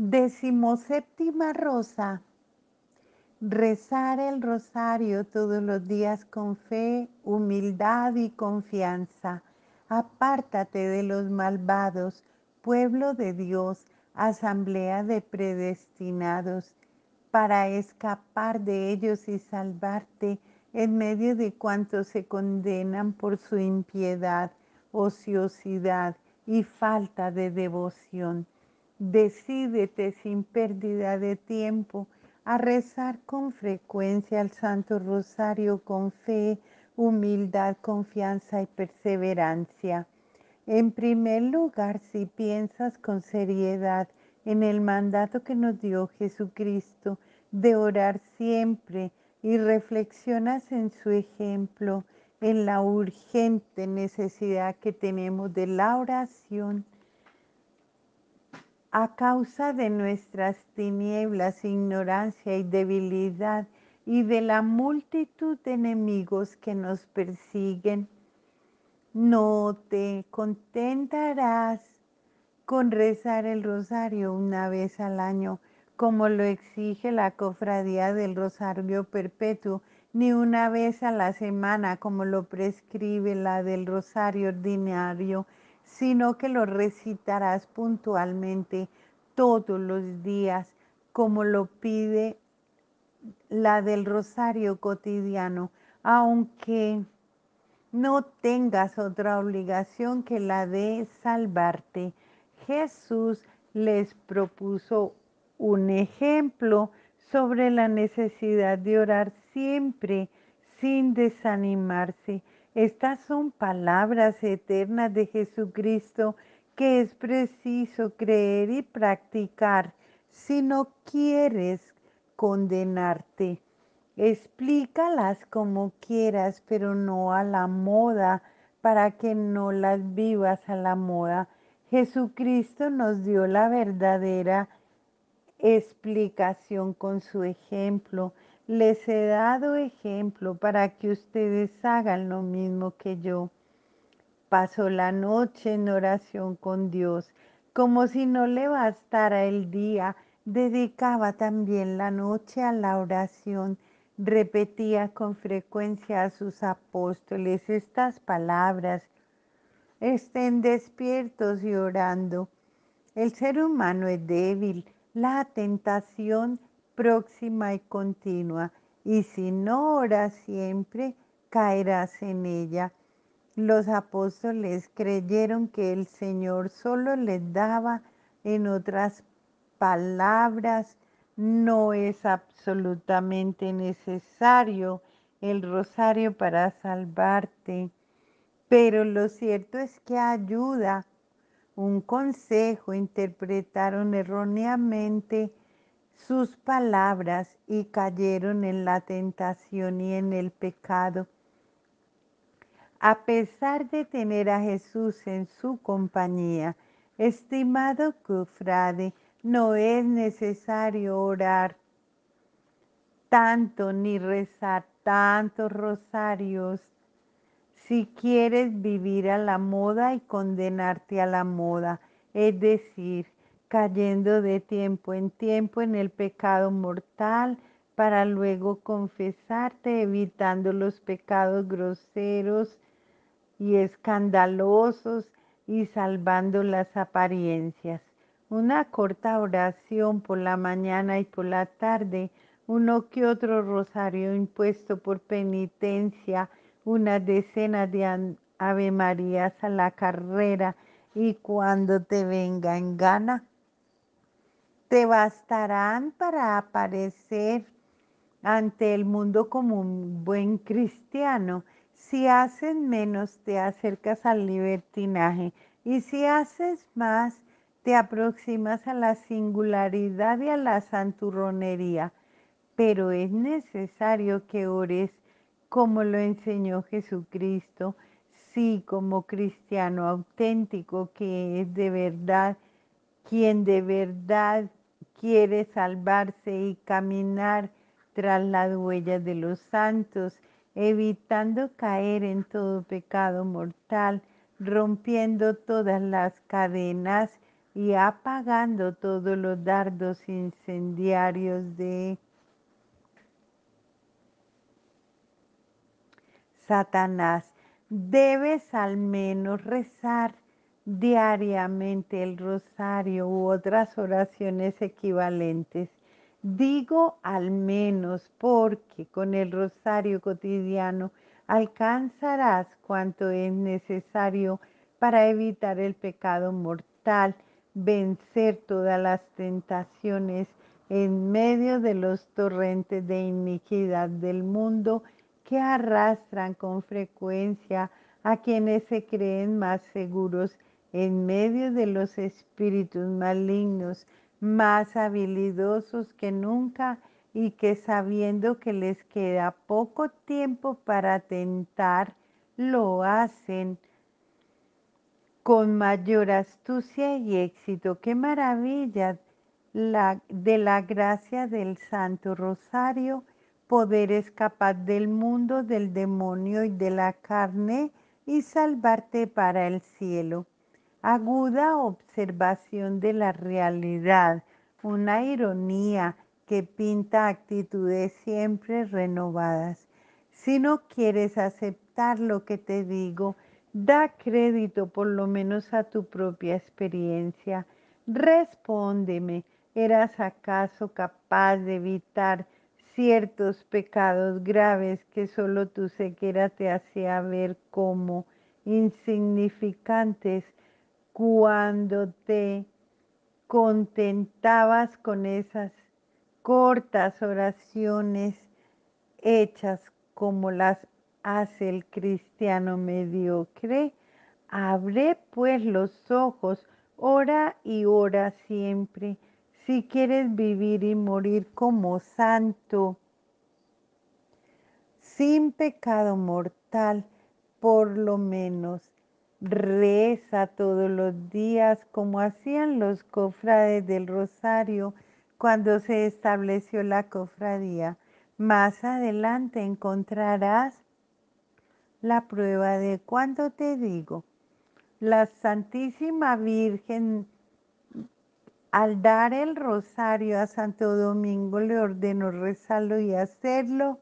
Decimoséptima rosa. Rezar el rosario todos los días con fe, humildad y confianza. Apártate de los malvados, pueblo de Dios, asamblea de predestinados, para escapar de ellos y salvarte en medio de cuantos se condenan por su impiedad, ociosidad y falta de devoción. Decídete sin pérdida de tiempo a rezar con frecuencia al Santo Rosario con fe, humildad, confianza y perseverancia. En primer lugar, si piensas con seriedad en el mandato que nos dio Jesucristo de orar siempre y reflexionas en su ejemplo, en la urgente necesidad que tenemos de la oración, a causa de nuestras tinieblas, ignorancia y debilidad y de la multitud de enemigos que nos persiguen, no te contentarás con rezar el rosario una vez al año, como lo exige la cofradía del Rosario Perpetuo, ni una vez a la semana, como lo prescribe la del Rosario Ordinario, sino que lo recitarás puntualmente todos los días, como lo pide la del rosario cotidiano, aunque no tengas otra obligación que la de salvarte. Jesús les propuso un ejemplo sobre la necesidad de orar siempre sin desanimarse estas son palabras eternas de Jesucristo que es preciso creer y practicar si no quieres condenarte. Explícalas como quieras, pero no a la moda, para que no las vivas a la moda. Jesucristo nos dio la verdadera explicación con su ejemplo. Les he dado ejemplo para que ustedes hagan lo mismo que yo. Paso la noche en oración con Dios, como si no le bastara el día, dedicaba también la noche a la oración. Repetía con frecuencia a sus apóstoles estas palabras. Estén despiertos y orando. El ser humano es débil. La tentación próxima y continua, y si no oras siempre, caerás en ella. Los apóstoles creyeron que el Señor solo les daba, en otras palabras, no es absolutamente necesario el rosario para salvarte, pero lo cierto es que ayuda. Un consejo interpretaron erróneamente sus palabras y cayeron en la tentación y en el pecado. A pesar de tener a Jesús en su compañía, estimado cofrade, no es necesario orar tanto ni rezar tantos rosarios si quieres vivir a la moda y condenarte a la moda, es decir, cayendo de tiempo en tiempo en el pecado mortal para luego confesarte evitando los pecados groseros y escandalosos y salvando las apariencias. Una corta oración por la mañana y por la tarde, uno que otro rosario impuesto por penitencia, una decena de Ave Marías a la carrera y cuando te venga en gana, te bastarán para aparecer ante el mundo como un buen cristiano. Si haces menos, te acercas al libertinaje y si haces más, te aproximas a la singularidad y a la santurronería. Pero es necesario que ores como lo enseñó Jesucristo, sí como cristiano auténtico que es de verdad, quien de verdad quiere salvarse y caminar tras las huellas de los santos, evitando caer en todo pecado mortal, rompiendo todas las cadenas y apagando todos los dardos incendiarios de Satanás. Debes al menos rezar diariamente el rosario u otras oraciones equivalentes. Digo al menos porque con el rosario cotidiano alcanzarás cuanto es necesario para evitar el pecado mortal, vencer todas las tentaciones en medio de los torrentes de iniquidad del mundo que arrastran con frecuencia a quienes se creen más seguros en medio de los espíritus malignos, más habilidosos que nunca y que sabiendo que les queda poco tiempo para tentar, lo hacen con mayor astucia y éxito. ¡Qué maravilla la, de la gracia del Santo Rosario! poder escapar del mundo, del demonio y de la carne y salvarte para el cielo. Aguda observación de la realidad, una ironía que pinta actitudes siempre renovadas. Si no quieres aceptar lo que te digo, da crédito por lo menos a tu propia experiencia. Respóndeme, ¿eras acaso capaz de evitar ciertos pecados graves que solo tu ceguera te hacía ver como insignificantes cuando te contentabas con esas cortas oraciones hechas como las hace el cristiano mediocre. Abre pues los ojos, ora y ora siempre si quieres vivir y morir como santo, sin pecado mortal, por lo menos reza todos los días como hacían los cofrades del Rosario cuando se estableció la cofradía. Más adelante encontrarás la prueba de cuando te digo. La Santísima Virgen al dar el rosario a Santo Domingo le ordenó rezarlo y hacerlo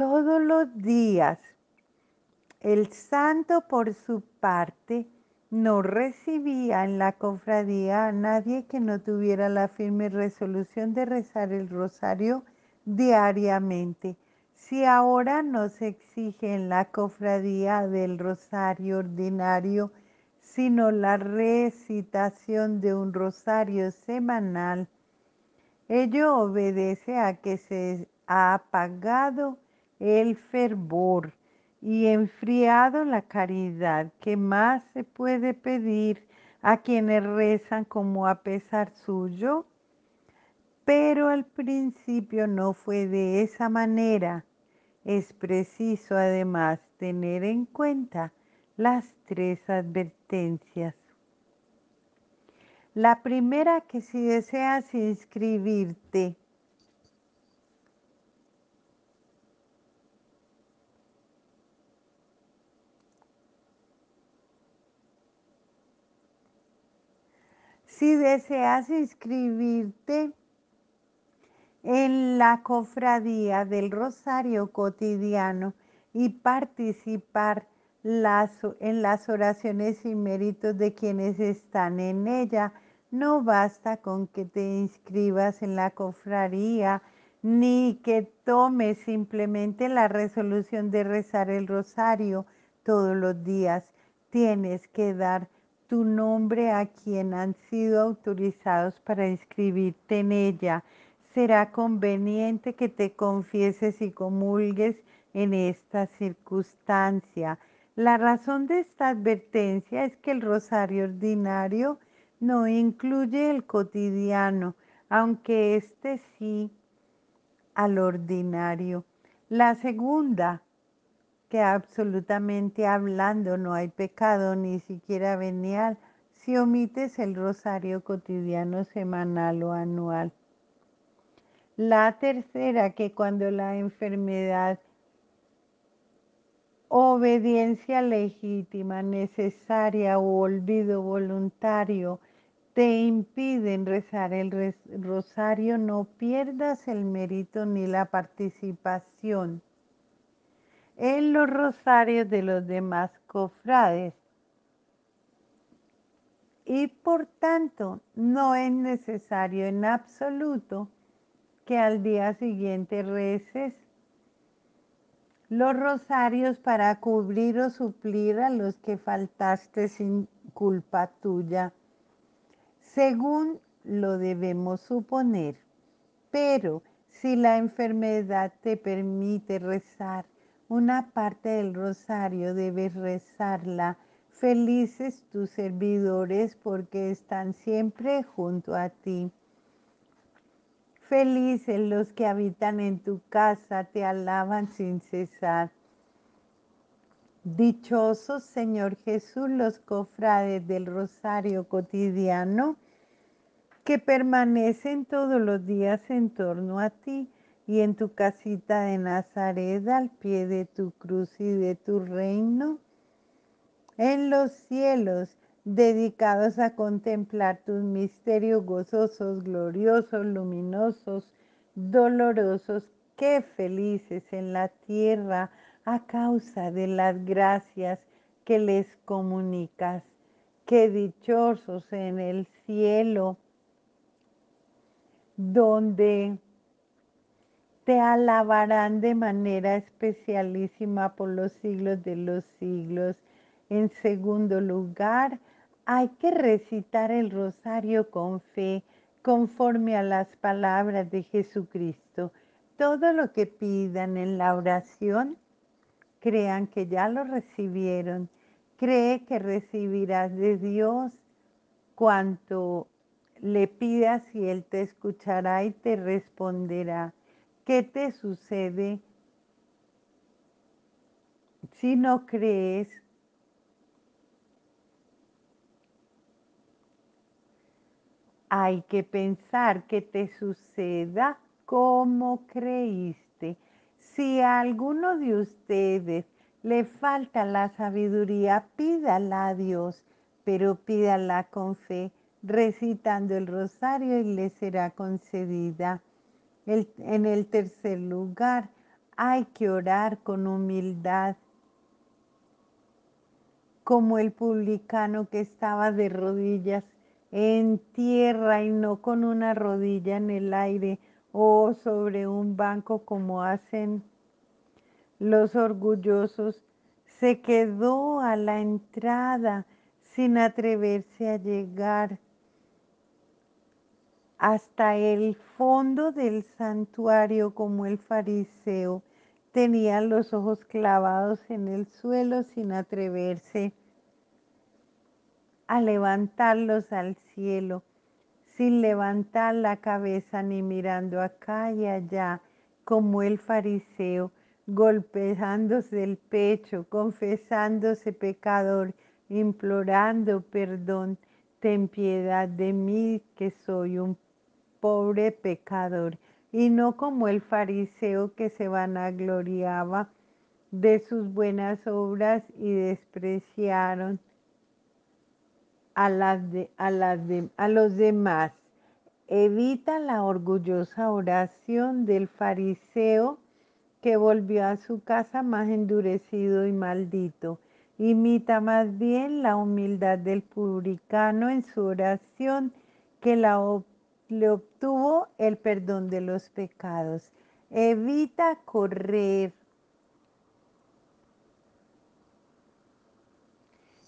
todos los días. El santo por su parte no recibía en la cofradía a nadie que no tuviera la firme resolución de rezar el rosario diariamente. Si ahora no se exige en la cofradía del rosario ordinario, sino la recitación de un rosario semanal, ello obedece a que se ha apagado el fervor y enfriado la caridad. que más se puede pedir a quienes rezan como a pesar suyo? Pero al principio no fue de esa manera es preciso además tener en cuenta las tres advertencias. La primera que si deseas inscribirte si deseas inscribirte en la cofradía del Rosario cotidiano y participar en las oraciones y méritos de quienes están en ella. No basta con que te inscribas en la cofradía ni que tomes simplemente la resolución de rezar el rosario todos los días. Tienes que dar tu nombre a quien han sido autorizados para inscribirte en ella será conveniente que te confieses y comulgues en esta circunstancia. La razón de esta advertencia es que el rosario ordinario no incluye el cotidiano, aunque este sí al ordinario. La segunda, que absolutamente hablando no hay pecado ni siquiera venial si omites el rosario cotidiano semanal o anual. La tercera, que cuando la enfermedad obediencia legítima, necesaria o olvido voluntario te impiden rezar el rosario, no pierdas el mérito ni la participación en los rosarios de los demás cofrades. Y por tanto, no es necesario en absoluto que al día siguiente reces los rosarios para cubrir o suplir a los que faltaste sin culpa tuya, según lo debemos suponer. Pero si la enfermedad te permite rezar una parte del rosario, debes rezarla. Felices tus servidores porque están siempre junto a ti. Felices los que habitan en tu casa, te alaban sin cesar. Dichosos, Señor Jesús, los cofrades del rosario cotidiano que permanecen todos los días en torno a ti y en tu casita de Nazaret al pie de tu cruz y de tu reino. En los cielos dedicados a contemplar tus misterios gozosos, gloriosos, luminosos, dolorosos, qué felices en la tierra a causa de las gracias que les comunicas, qué dichosos en el cielo, donde te alabarán de manera especialísima por los siglos de los siglos. En segundo lugar, hay que recitar el rosario con fe, conforme a las palabras de Jesucristo. Todo lo que pidan en la oración, crean que ya lo recibieron. Cree que recibirás de Dios cuanto le pidas y Él te escuchará y te responderá. ¿Qué te sucede si no crees hay que pensar que te suceda como creíste. Si a alguno de ustedes le falta la sabiduría, pídala a Dios, pero pídala con fe, recitando el rosario y le será concedida. En el tercer lugar, hay que orar con humildad, como el publicano que estaba de rodillas en tierra y no con una rodilla en el aire o sobre un banco como hacen los orgullosos, se quedó a la entrada sin atreverse a llegar hasta el fondo del santuario como el fariseo. Tenía los ojos clavados en el suelo sin atreverse a levantarlos al cielo, sin levantar la cabeza ni mirando acá y allá, como el fariseo, golpeándose el pecho, confesándose pecador, implorando perdón, ten piedad de mí que soy un pobre pecador, y no como el fariseo que se vanagloriaba de sus buenas obras y despreciaron a, las de, a, las de, a los demás. Evita la orgullosa oración del fariseo que volvió a su casa más endurecido y maldito. Imita más bien la humildad del publicano en su oración que la, le obtuvo el perdón de los pecados. Evita correr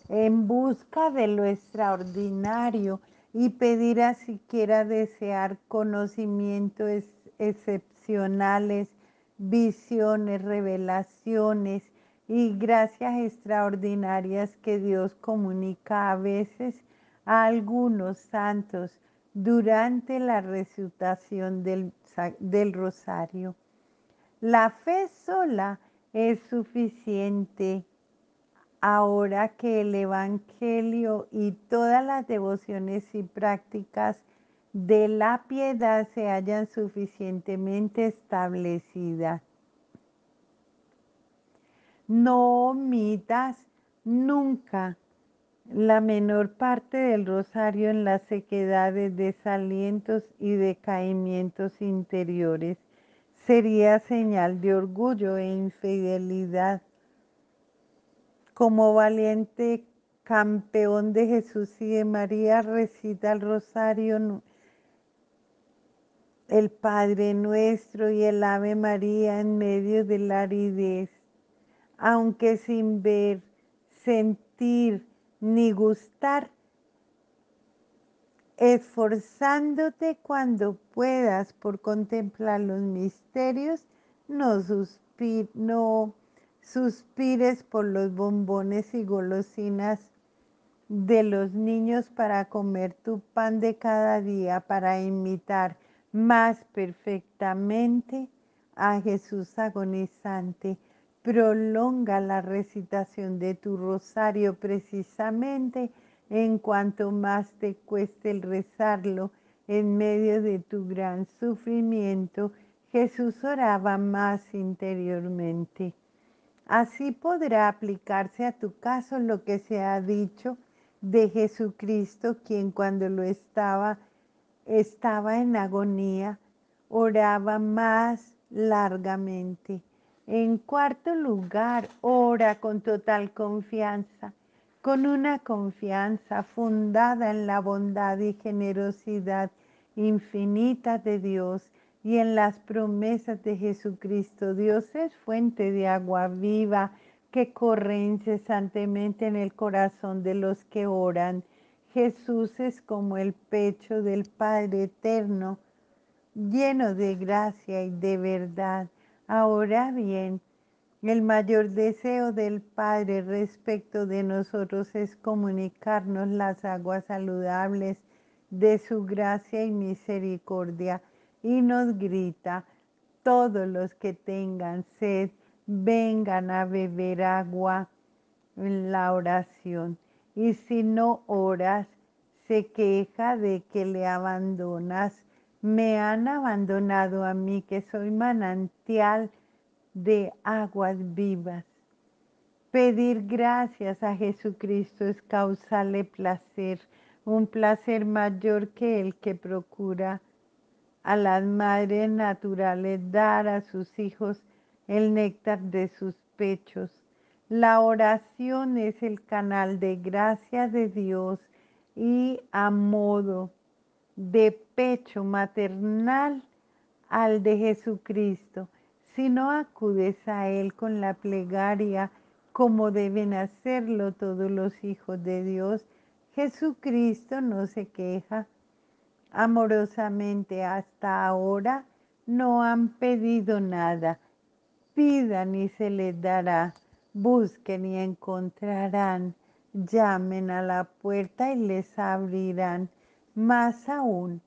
en busca de lo extraordinario y pedir siquiera desear conocimientos excepcionales, visiones, revelaciones y gracias extraordinarias que Dios comunica a veces a algunos santos durante la recitación del, rosario. La fe sola es suficiente ahora que el Evangelio y todas las devociones y prácticas de la piedad se hayan suficientemente establecidas. No omitas nunca la menor parte del rosario en las sequedades, desalientos y decaimientos interiores. Sería señal de orgullo e infidelidad. Como valiente campeón de Jesús y de María, recita el rosario, el Padre Nuestro y el Ave María en medio de la aridez, aunque sin ver, sentir ni gustar, esforzándote cuando puedas por contemplar los misterios, no, no suspires por los bombones y golosinas de los niños para comer tu pan de cada día, para imitar más perfectamente a Jesús agonizante. Prolonga la recitación de tu rosario precisamente en cuanto más te cueste el rezarlo en medio de tu gran sufrimiento. Jesús oraba más interiormente. Así podrá aplicarse a tu caso lo que se ha dicho de Jesucristo, quien cuando lo estaba, estaba en agonía, oraba más largamente. En cuarto lugar, ora con total confianza, con una confianza fundada en la bondad y generosidad infinita de Dios y en las promesas de Jesucristo. Dios es fuente de agua viva que corre incesantemente en el corazón de los que oran. Jesús es como el pecho del Padre eterno, lleno de gracia y de verdad. Ahora bien, el mayor deseo del Padre respecto de nosotros es comunicarnos las aguas saludables de su gracia y misericordia y nos grita, todos los que tengan sed, vengan a beber agua en la oración. Y si no oras, se queja de que le abandonas. Me han abandonado a mí, que soy manantial de aguas vivas. Pedir gracias a Jesucristo es causarle placer, un placer mayor que el que procura a las madres naturales dar a sus hijos el néctar de sus pechos. La oración es el canal de gracia de Dios y a modo de pecho maternal al de Jesucristo. Si no acudes a Él con la plegaria, como deben hacerlo todos los hijos de Dios, Jesucristo no se queja. Amorosamente hasta ahora no han pedido nada Pidan y se les dará, busquen y encontrarán, llamen a la puerta y les abrirán. Más aún,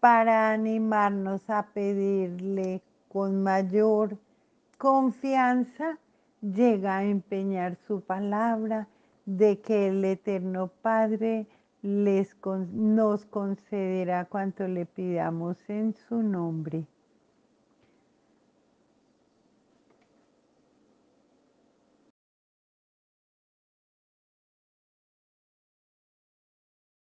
para animarnos a pedirle con mayor confianza, llega a empeñar su palabra de que el Eterno Padre les, nos concederá cuanto le pidamos en su nombre.